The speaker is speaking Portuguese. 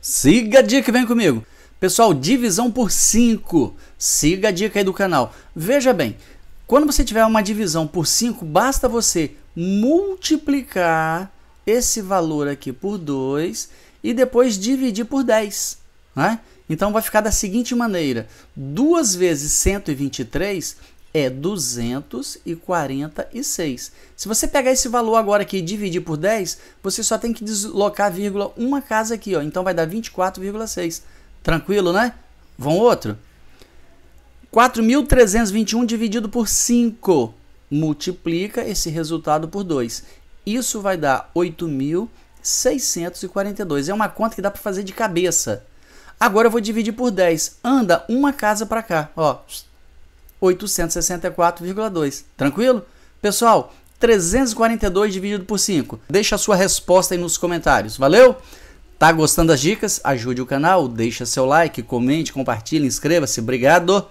Siga a dica vem comigo. Pessoal, divisão por 5. Siga a dica aí do canal. Veja bem, quando você tiver uma divisão por 5, basta você multiplicar esse valor aqui por 2 e depois dividir por 10. Né? Então vai ficar da seguinte maneira: 2 vezes 123 é 246. Se você pegar esse valor agora aqui e dividir por 10, você só tem que deslocar vírgula uma casa aqui, ó. Então vai dar 24,6. Tranquilo, né? Vão outro? 4.321 dividido por 5. Multiplica esse resultado por 2. Isso vai dar 8.642. É uma conta que dá para fazer de cabeça. Agora eu vou dividir por 10. Anda uma casa para cá. Ó, 864,2. Tranquilo? Pessoal, 342 dividido por 5. Deixa a sua resposta aí nos comentários. Valeu? Tá gostando das dicas? Ajude o canal, deixa seu like, comente, compartilhe, inscreva-se. Obrigado!